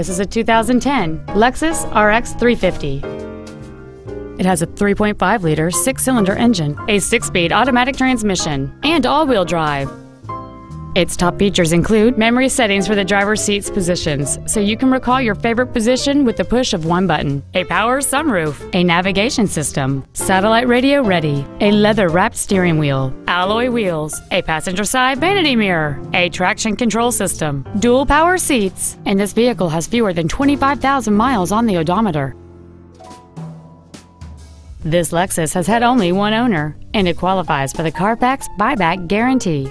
This is a 2010 Lexus RX 350. It has a 3.5 liter six cylinder engine, a six speed automatic transmission, and all wheel drive. Its top features include memory settings for the driver's seat's positions, so you can recall your favorite position with the push of one button, a power sunroof, a navigation system, satellite radio ready, a leather wrapped steering wheel, alloy wheels, a passenger side vanity mirror, a traction control system, dual power seats, and this vehicle has fewer than 25,000 miles on the odometer. This Lexus has had only one owner, and it qualifies for the Carfax buyback guarantee.